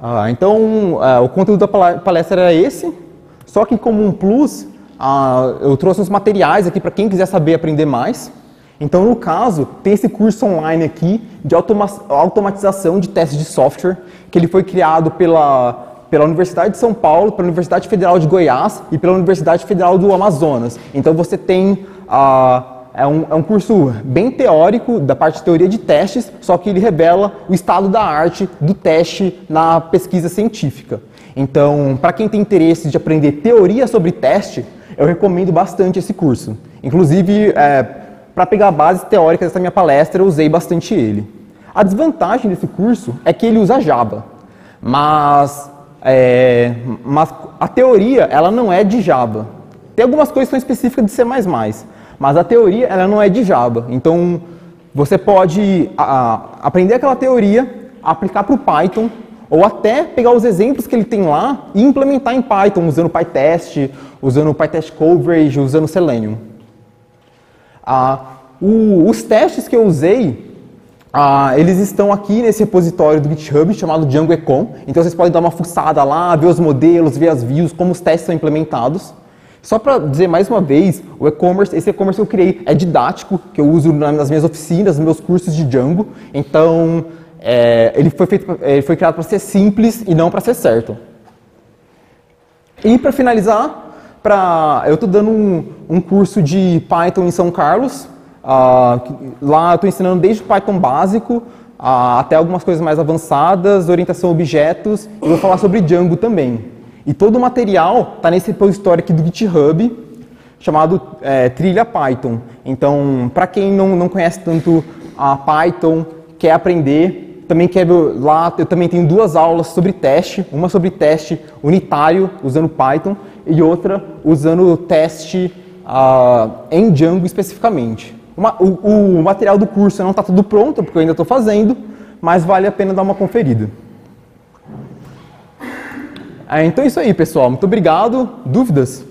Ah, então, ah, o conteúdo da palestra era esse, só que como um plus, ah, eu trouxe uns materiais aqui para quem quiser saber aprender mais. Então, no caso, tem esse curso online aqui de automa automatização de testes de software, que ele foi criado pela, pela Universidade de São Paulo, pela Universidade Federal de Goiás e pela Universidade Federal do Amazonas. Então, você tem a é um, é um curso bem teórico da parte de teoria de testes, só que ele revela o estado da arte do teste na pesquisa científica. Então, para quem tem interesse de aprender teoria sobre teste, eu recomendo bastante esse curso. Inclusive, é, para pegar a base teórica dessa minha palestra, eu usei bastante ele. A desvantagem desse curso é que ele usa Java, mas, é, mas a teoria ela não é de Java. Tem algumas coisas que são específicas de C++, mas a teoria ela não é de Java. Então, você pode a, aprender aquela teoria, aplicar para o Python, ou até pegar os exemplos que ele tem lá e implementar em Python, usando PyTest, usando PyTest Coverage, usando Selenium. Ah, o, os testes que eu usei, ah, eles estão aqui nesse repositório do GitHub chamado Django Econ. Então vocês podem dar uma fuçada lá, ver os modelos, ver as views, como os testes são implementados. Só para dizer mais uma vez, o e-commerce, esse e-commerce que eu criei é didático, que eu uso nas minhas oficinas, nos meus cursos de Django. Então, é, ele, foi feito, ele foi criado para ser simples e não para ser certo. E para finalizar, pra, eu estou dando um, um, curso de Python em São Carlos. Uh, lá eu estou ensinando desde Python básico uh, até algumas coisas mais avançadas, orientação a objetos, e vou falar sobre Django também. E todo o material está nesse repositório aqui do GitHub, chamado é, Trilha Python. Então, para quem não, não conhece tanto a Python, quer aprender, também quer lá, eu também tenho duas aulas sobre teste, uma sobre teste unitário usando Python e outra usando teste uh, em Django especificamente. Uma, o, o material do curso não está tudo pronto, porque eu ainda estou fazendo, mas vale a pena dar uma conferida. É, então é isso aí, pessoal. Muito obrigado. Dúvidas?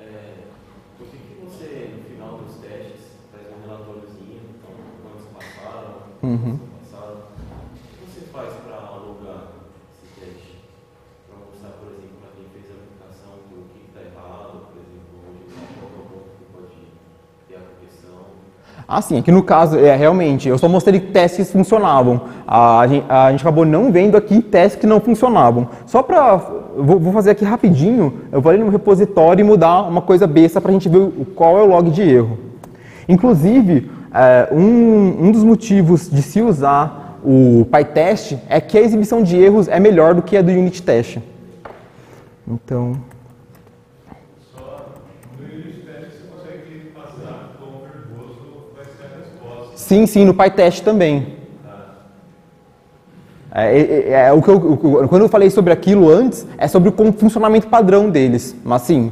É, Ah, sim. Aqui no caso, é, realmente, eu só mostrei que testes funcionavam a gente, a gente acabou não vendo aqui testes que não funcionavam. Só para. Vou, vou, fazer aqui rapidinho, eu vou ali no repositório e mudar uma coisa besta para a gente ver qual é o log de erro. Inclusive, é, um, um dos motivos de se usar o PyTest é que a exibição de erros é melhor do que a do unit test. Então. Sim, sim, no PyTest também. É, é, é, é, o que eu, quando eu falei sobre aquilo antes, é sobre o funcionamento padrão deles. Mas assim,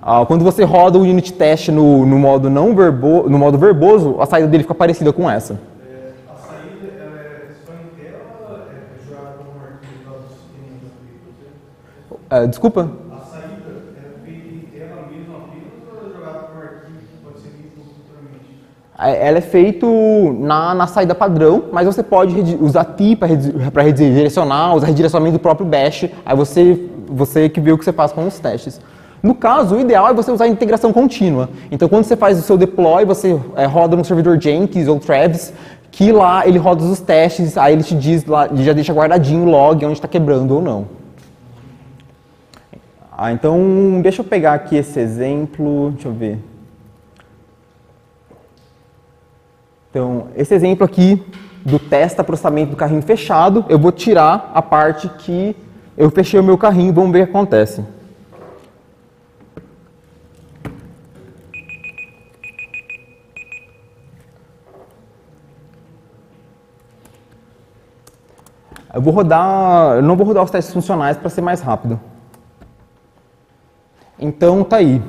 ah, quando você roda o unit test no, no, modo não verbo, no modo verboso, a saída dele fica parecida com essa. É, a saída é só em tela é jogada como arquivo sistema? Desculpa? É, ela é feito na, na saída padrão, mas você pode usar TI para redirecionar, usar redirecionamento do próprio Bash, aí você, você que vê o que você faz com os testes. No caso, o ideal é você usar a integração contínua. Então, quando você faz o seu deploy, você é, roda no servidor Jenkins ou Travis, que lá ele roda os testes, aí ele te diz, lá, ele já deixa guardadinho o log onde está quebrando ou não. Ah, então, deixa eu pegar aqui esse exemplo, deixa eu ver. Então, esse exemplo aqui do testa processamento do carrinho fechado, eu vou tirar a parte que eu fechei o meu carrinho, vamos ver o que acontece. Eu vou rodar, eu não vou rodar os testes funcionais para ser mais rápido. Então tá aí.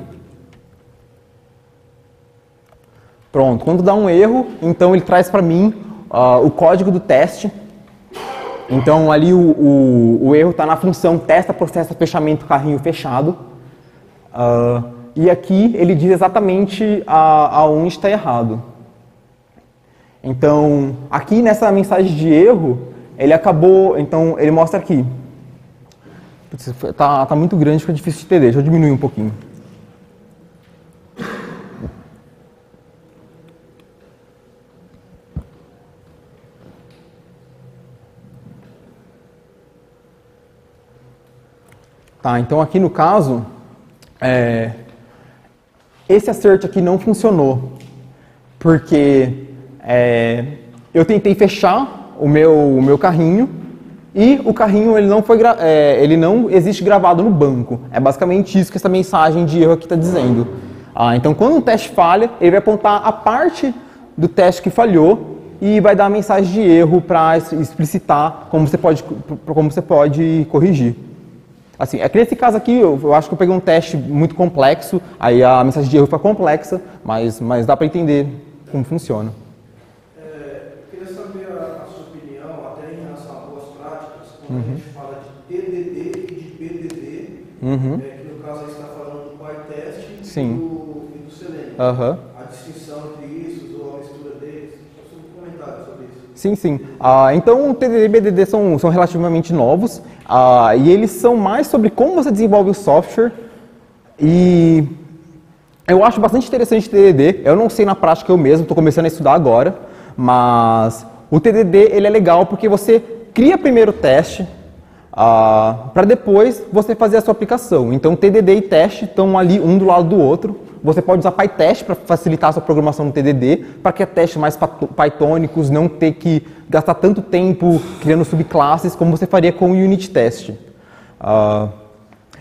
Pronto, quando dá um erro, então ele traz para mim uh, o código do teste. Então ali o, o, o erro está na função testa, processa, fechamento, carrinho fechado. Uh, e aqui ele diz exatamente aonde está errado. Então, aqui nessa mensagem de erro, ele acabou, então ele mostra aqui. Está tá muito grande, fica difícil de entender. Deixa eu diminuir um pouquinho. Tá, então aqui no caso, é, esse assert aqui não funcionou, porque é, eu tentei fechar o meu, o meu carrinho e o carrinho ele não, foi é, ele não existe gravado no banco. É basicamente isso que essa mensagem de erro aqui está dizendo. Ah, então, quando um teste falha, ele vai apontar a parte do teste que falhou e vai dar a mensagem de erro para explicitar como você pode, como você pode corrigir. Assim, é que nesse caso aqui, eu, eu, acho que eu peguei um teste muito complexo, aí a mensagem de erro foi complexa, mas, mas dá para entender como funciona. É, eu queria saber a, a, sua opinião, até em relação a boas práticas, quando uhum. a gente fala de TDD e de PDD, uhum. é, que no caso aí está falando do PyTest e do, e do Selenium. Uhum. A distinção entre isso ou a mistura deles. Um comentário sobre isso. Sim, sim. Ah, então, o TDD e BDD são, são relativamente novos. Ah, e eles são mais sobre como você desenvolve o software. E eu acho bastante interessante o TDD. Eu não sei na prática eu mesmo, estou começando a estudar agora. Mas o TDD ele é legal porque você cria primeiro o teste ah, para depois você fazer a sua aplicação. Então TDD e teste estão ali um do lado do outro. Você pode usar PyTest para facilitar a sua programação no TDD, para que testes mais pythônicos não ter que gastar tanto tempo criando subclasses como você faria com o unit test. Uh,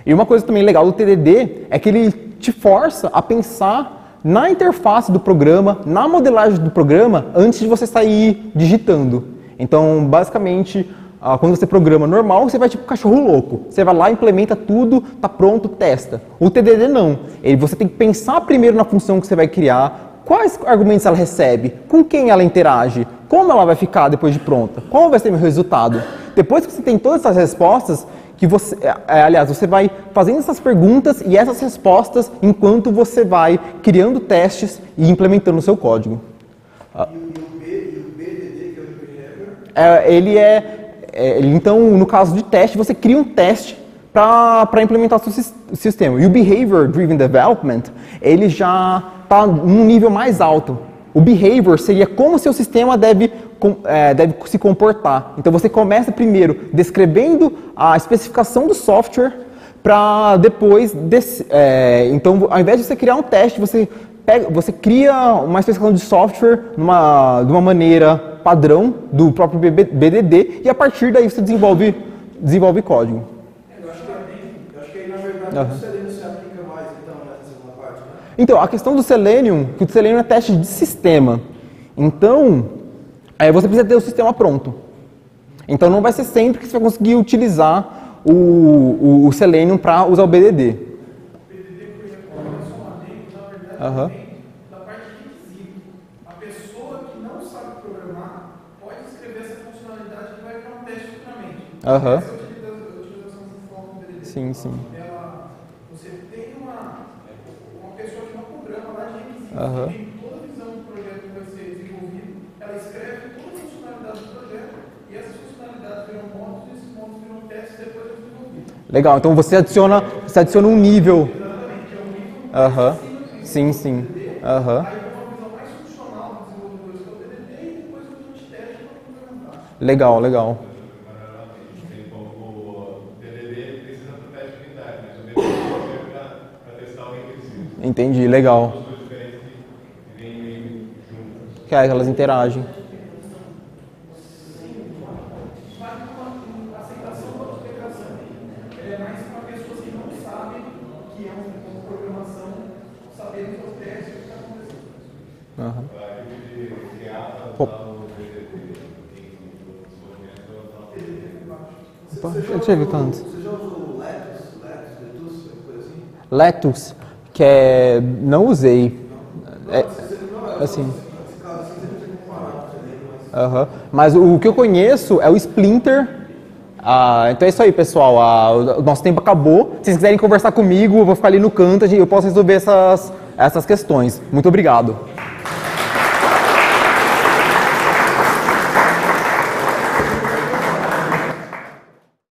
e uma coisa também legal do TDD é que ele te força a pensar na interface do programa, na modelagem do programa, antes de você sair digitando. Então, basicamente, ah, quando você programa normal, você vai tipo cachorro louco. Você vai lá, implementa tudo, tá pronto, testa. O TDD não. Ele, você tem que pensar primeiro na função que você vai criar, quais argumentos ela recebe, com quem ela interage, como ela vai ficar depois de pronta, qual vai ser o resultado. Depois que você tem todas essas respostas, que você, é, é, aliás, você vai fazendo essas perguntas e essas respostas enquanto você vai criando testes e implementando o seu código. E o, B, e o BDD, que é o Behavior? É, ele é é, então, no caso de teste, você cria um teste para implementar o seu sistema. E o Behavior Driven Development, ele já está num nível mais alto. O behavior seria como seu sistema deve, é, deve se comportar. Então você começa primeiro descrevendo a especificação do software para depois, é, então ao invés de você criar um teste, você, pega, você cria uma especificação de software numa, de uma maneira padrão do próprio BDD e a partir daí você desenvolve, desenvolve código. Eu acho que, eu acho que aí, na verdade, uhum. o Selenium se aplica mais, então, nessa segunda parte, né? Então, a questão do Selenium, que o Selenium é teste de sistema. Então, aí você precisa ter o sistema pronto. Então, não vai ser sempre que você vai conseguir utilizar o, o, o Selenium para usar o BDD. O BDD, por exemplo, é só uma demo, na verdade, uhum. Aham. Sim, sim. Ela, você tem uma, uma pessoa que não programa lá de Aham. tem toda a visão do projeto que vai ser desenvolvido, ela escreve todas as funcionalidades do projeto e essas funcionalidades viram pontos e esses pontos viram testes depois de desenvolvido. Legal, então você adiciona, você adiciona um nível. Exatamente, é um nível Aham. Sim, sim. Aham. Implementar. Legal, legal. Entendi, legal. Que é, elas interagem. Uhum. Opa, eu tinha visto antes. Você já usou Letus, Letus, Letus, coisa assim? Letus, que é... não usei. É, assim... Aham. Mas o que eu conheço é o Splinter. Ah, então é isso aí, pessoal. Ah, o nosso tempo acabou. Se vocês quiserem conversar comigo, eu vou ficar ali no canto e eu posso resolver essas, essas questões. Muito obrigado.